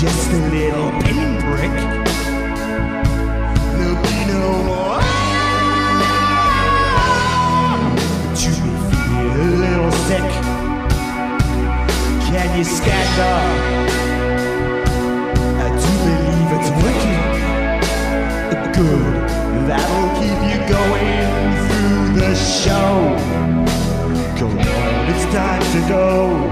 just a little pinprick. There'll be no more. You may feel a little sick. Can you up? I do believe it's wicked. Good. That'll keep you going through the show. Come on, it's time to go.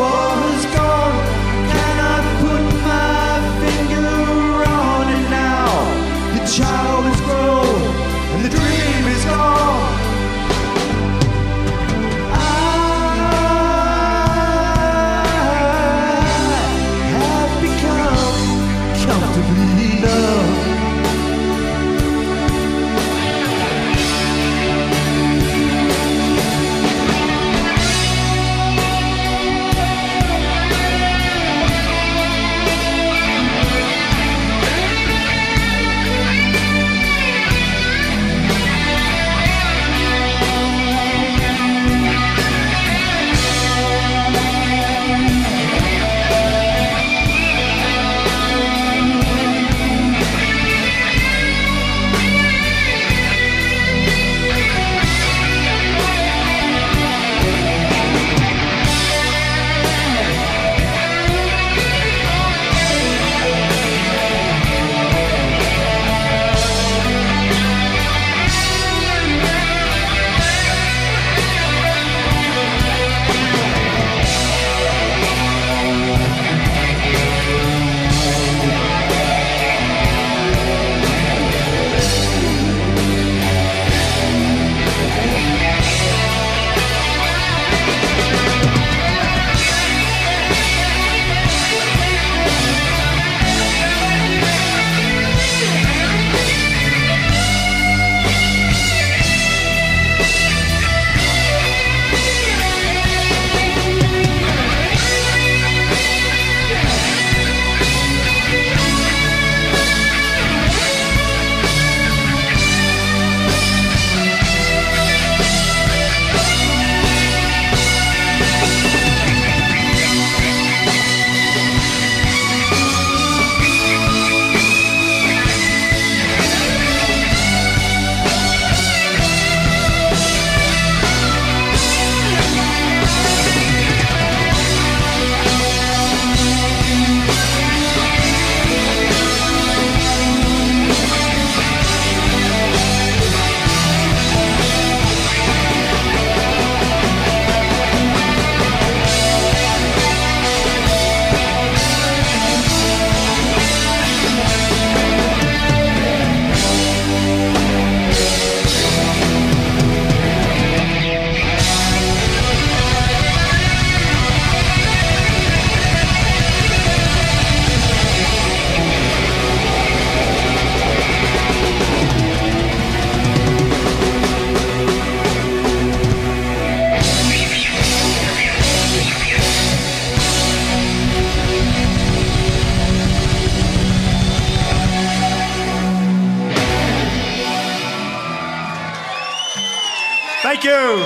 But Thank you.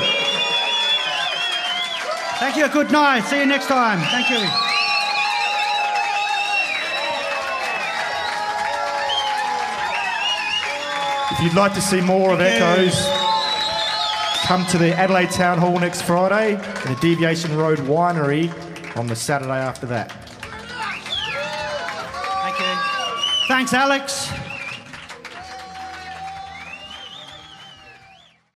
Thank you. Good night. See you next time. Thank you. If you'd like to see more of Echoes, come to the Adelaide Town Hall next Friday and the Deviation Road Winery on the Saturday after that. Thank you. Thanks, Alex.